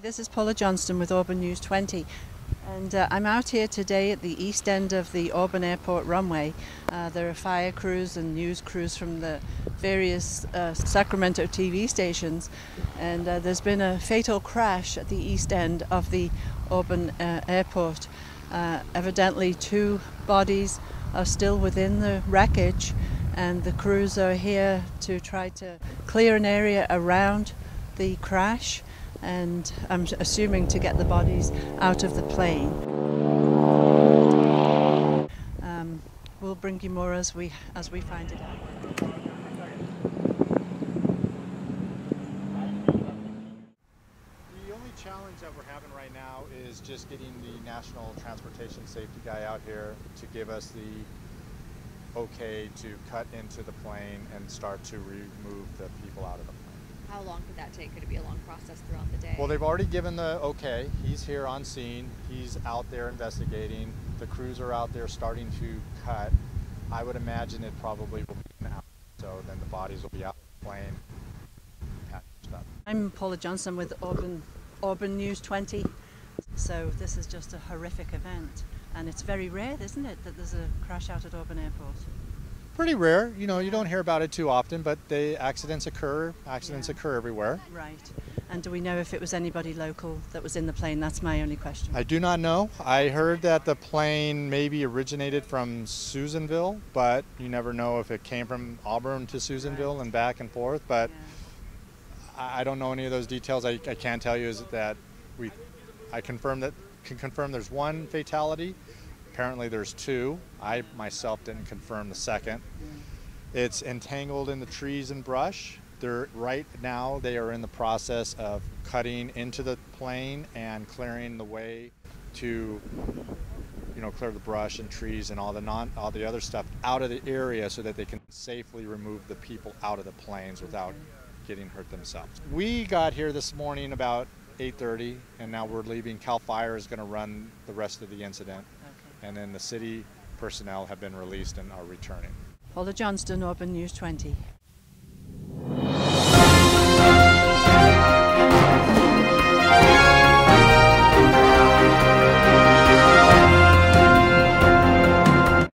this is Paula Johnston with Auburn News 20. And uh, I'm out here today at the east end of the Auburn Airport runway. Uh, there are fire crews and news crews from the various uh, Sacramento TV stations. And uh, there's been a fatal crash at the east end of the Auburn uh, Airport. Uh, evidently, two bodies are still within the wreckage, and the crews are here to try to clear an area around the crash and I'm assuming to get the bodies out of the plane. Um, we'll bring you more as we as we find it out. The only challenge that we're having right now is just getting the National Transportation Safety guy out here to give us the okay to cut into the plane and start to remove the people out of the plane. How long could that take? Could it be a long process throughout the day? Well, they've already given the okay. He's here on scene. He's out there investigating. The crews are out there starting to cut. I would imagine it probably will be an hour. So then the bodies will be out of the plane. packaged. I'm Paula Johnston with Auburn Auburn News 20. So this is just a horrific event, and it's very rare, isn't it, that there's a crash out at Auburn Airport? Pretty rare. You know, you don't hear about it too often, but the accidents occur. Accidents Yeah. occur everywhere. Right. And do we know if it was anybody local that was in the plane? That's my only question. I do not know. I heard that the plane maybe originated from Susanville, but you never know if it came from Auburn to Susanville Right. and back and forth. But Yeah. I don't know any of those details. I, I can tell you is that we, I confirm that can confirm there's one fatality. Apparently there's two. I myself didn't confirm the second. It's entangled in the trees and brush. They're right now they are in the process of cutting into the plane and clearing the way to you know clear the brush and trees and all the non all the other stuff out of the area so that they can safely remove the people out of the planes without getting hurt themselves. We got here this morning about 8:30 and now we're leaving. Cal Fire is going to run the rest of the incident. And then the city personnel have been released and are returning. Paula Johnston, Auburn News 20.